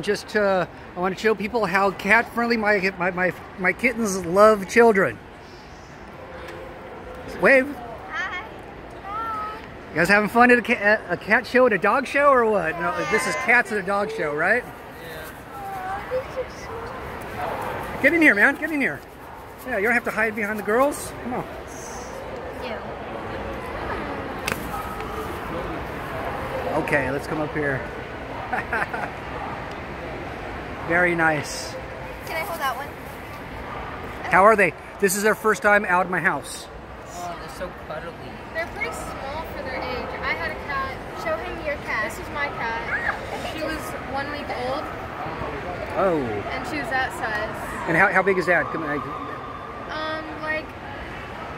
Just uh, I want to show people how cat friendly my, my, my, my kittens love children. Wave. Hi. Hi. You guys having fun at a, cat, a cat show at a dog show or what? No, this is cats at a dog show, right? So Get in here, man. Get in here. Yeah, you don't have to hide behind the girls. Come on. cute. Okay, let's come up here. Very nice. Can I hold that one? How are they? This is their first time out of my house. Oh, they're so cuddly. They're pretty small for their age. I had a cat. Show him your cat. This is my cat. She was one week old, Oh. and she was that size. And how, how big is that? Come on. Um, like,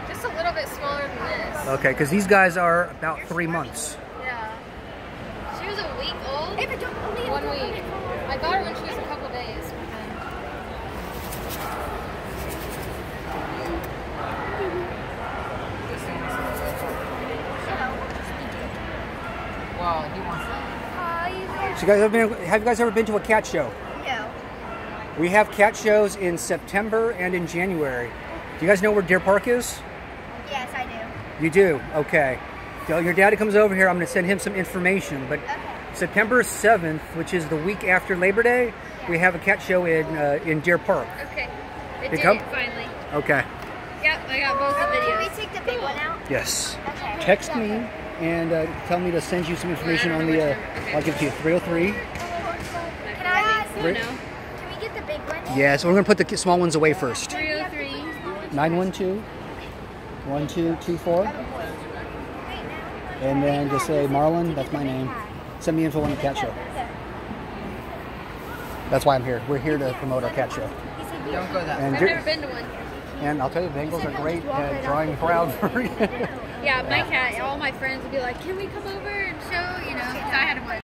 just a little bit smaller than this. Okay, because these guys are about three months. Yeah. She was a week old. Ava, don't only One week. I got her when she was a couple days. Wow, he wants Hi. So you guys have, been, have you guys ever been to a cat show? No. We have cat shows in September and in January. Do you guys know where Deer Park is? Yes, I do. You do? Okay. So your daddy comes over here. I'm going to send him some information. But Okay. September 7th, which is the week after Labor Day, we have a cat show in uh, in Deer Park. Okay. It They did come? finally. Okay. Yep, I got both the Can we take the big one out? Yes. Okay. Text me and uh, tell me to send you some information on the. Uh, I'll give it to you. 303. Can I? Three- No. Can we get the big one? Yeah. So we're going to put the small ones away first. 303. 912 1224. And then just say Marlon. That's my name. Send me info on the cat show. That's why I'm here. We're here to promote our cat show. Don't go that And, I've never been to one. And I'll tell you, the Bengals are great at drawing crowds. Yeah, my cat, all my friends would be like, can we come over and show, you know, 'cause I had one.